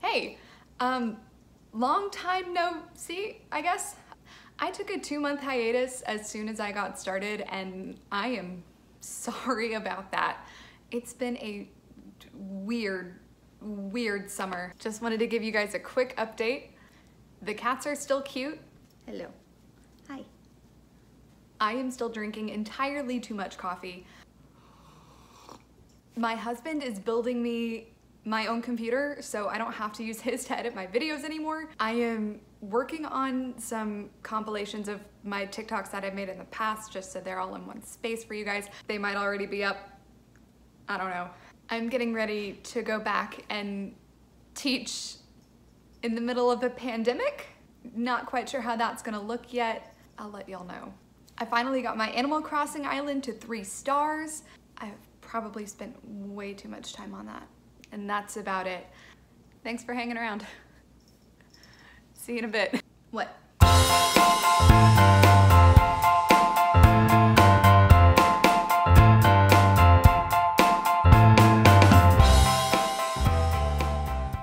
Hey, um, long time no see, I guess. I took a two month hiatus as soon as I got started and I am sorry about that. It's been a weird, weird summer. Just wanted to give you guys a quick update. The cats are still cute. Hello. I am still drinking entirely too much coffee. My husband is building me my own computer so I don't have to use his to edit my videos anymore. I am working on some compilations of my TikToks that I've made in the past just so they're all in one space for you guys. They might already be up. I don't know. I'm getting ready to go back and teach in the middle of a pandemic. Not quite sure how that's gonna look yet. I'll let y'all know. I finally got my Animal Crossing island to three stars. I've probably spent way too much time on that. And that's about it. Thanks for hanging around. See you in a bit. What?